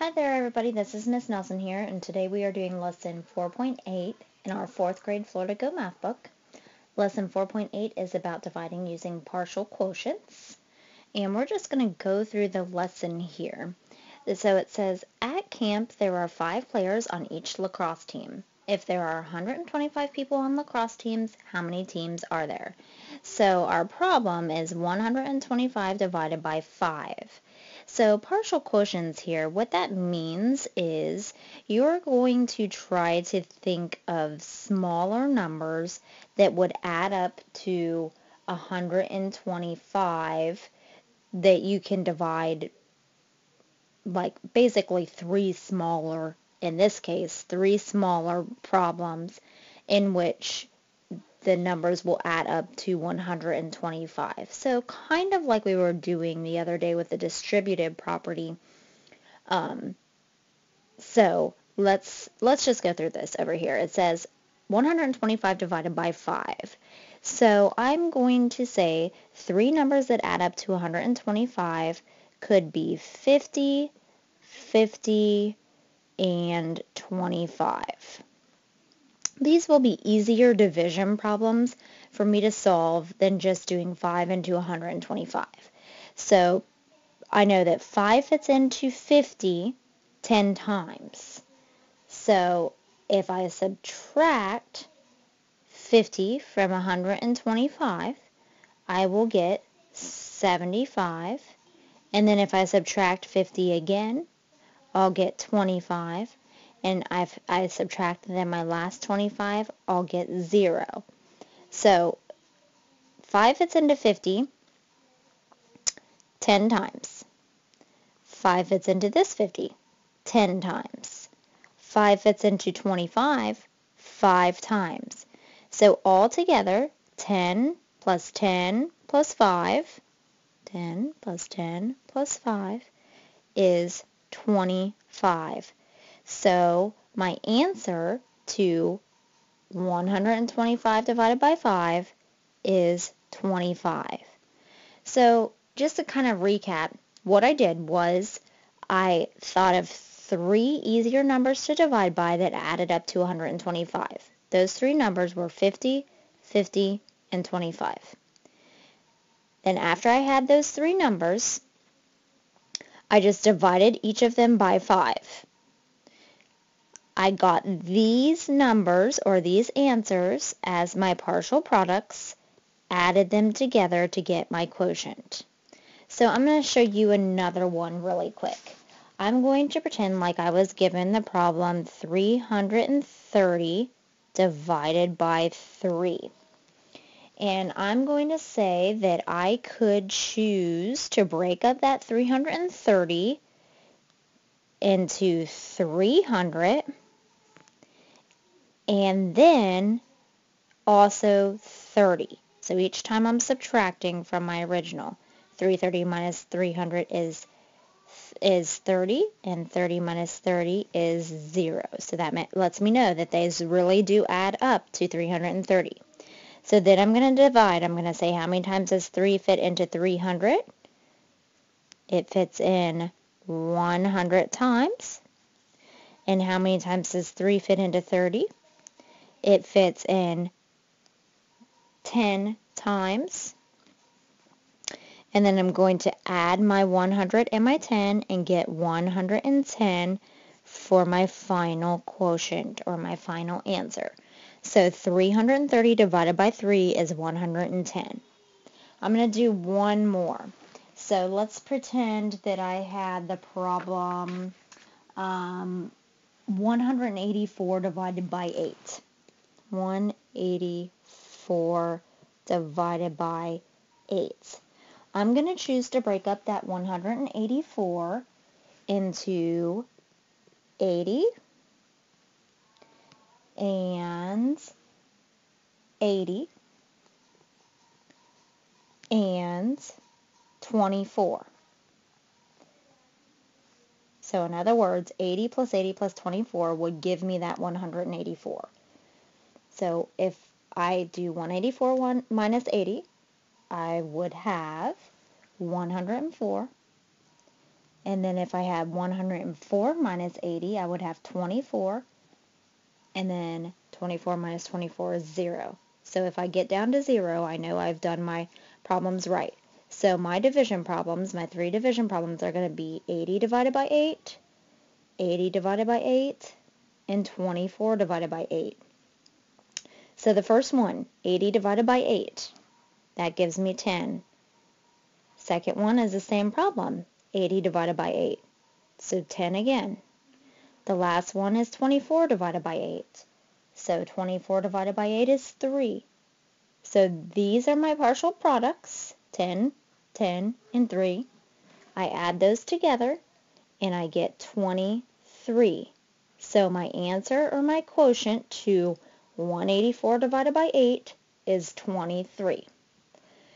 Hi there everybody, this is Miss Nelson here and today we are doing lesson 4.8 in our 4th grade Florida Go math book. Lesson 4.8 is about dividing using partial quotients and we're just going to go through the lesson here. So it says, at camp there are five players on each lacrosse team. If there are 125 people on lacrosse teams, how many teams are there? So our problem is 125 divided by 5. So partial quotients here, what that means is you're going to try to think of smaller numbers that would add up to 125 that you can divide like basically three smaller, in this case, three smaller problems in which the numbers will add up to 125. So kind of like we were doing the other day with the distributive property. Um, so let's let's just go through this over here. It says 125 divided by 5. So I'm going to say three numbers that add up to 125 could be 50, 50, and 25. These will be easier division problems for me to solve than just doing 5 into 125. So I know that 5 fits into 50 10 times. So if I subtract 50 from 125, I will get 75. And then if I subtract 50 again, I'll get 25 and I've, I subtract then my last 25, I'll get 0. So 5 fits into 50 10 times. 5 fits into this 50 10 times. 5 fits into 25 5 times. So all together, 10 plus 10 plus 5, 10 plus 10 plus 5 is 25. So my answer to 125 divided by 5 is 25. So just to kind of recap, what I did was I thought of three easier numbers to divide by that added up to 125. Those three numbers were 50, 50, and 25. Then after I had those three numbers, I just divided each of them by 5. I got these numbers or these answers as my partial products, added them together to get my quotient. So I'm going to show you another one really quick. I'm going to pretend like I was given the problem 330 divided by 3. And I'm going to say that I could choose to break up that 330 into 300 and then also 30. So each time I'm subtracting from my original, 330 minus 300 is is 30 and 30 minus 30 is 0. So that lets me know that these really do add up to 330. So then I'm going to divide. I'm going to say how many times does 3 fit into 300? It fits in 100 times. And how many times does 3 fit into 30? It fits in 10 times. And then I'm going to add my 100 and my 10 and get 110 for my final quotient or my final answer. So 330 divided by 3 is 110. I'm going to do one more. So let's pretend that I had the problem um, 184 divided by 8. 184 divided by 8. I'm going to choose to break up that 184 into 80 and 80 and 24. So in other words, 80 plus 80 plus 24 would give me that 184. So if I do 184 one minus 80, I would have 104. And then if I had 104 minus 80, I would have 24. And then 24 minus 24 is 0. So if I get down to 0, I know I've done my problems right. So my division problems, my three division problems are going to be 80 divided by 8, 80 divided by 8, and 24 divided by 8. So the first one, 80 divided by 8, that gives me 10. Second one is the same problem, 80 divided by 8. So 10 again. The last one is 24 divided by 8. So 24 divided by 8 is 3. So these are my partial products, 10, 10, and 3. I add those together and I get 23. So my answer or my quotient to 184 divided by 8 is 23.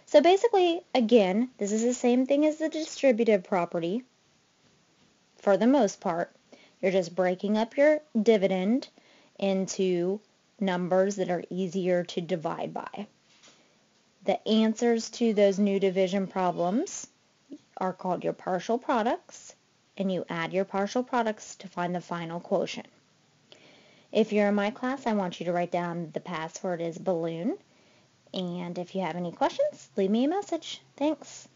So basically, again, this is the same thing as the distributive property for the most part. You're just breaking up your dividend into numbers that are easier to divide by. The answers to those new division problems are called your partial products, and you add your partial products to find the final quotient. If you're in my class, I want you to write down the password is balloon. And if you have any questions, leave me a message. Thanks.